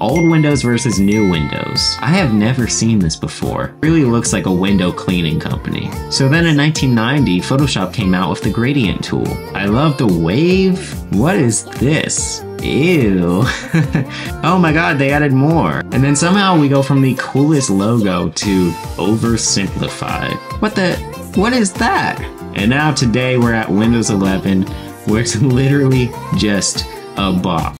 Old Windows versus new Windows. I have never seen this before. Really looks like a window cleaning company. So then in 1990, Photoshop came out with the gradient tool. I love the wave. What is this? Ew. oh my god, they added more. And then somehow we go from the coolest logo to oversimplified. What the? What is that? And now today we're at Windows 11, where it's literally just a box.